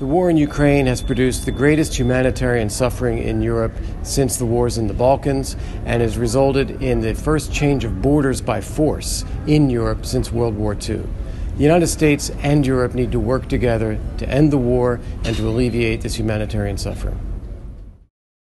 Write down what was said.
The war in Ukraine has produced the greatest humanitarian suffering in Europe since the wars in the Balkans and has resulted in the first change of borders by force in Europe since World War II. The United States and Europe need to work together to end the war and to alleviate this humanitarian suffering.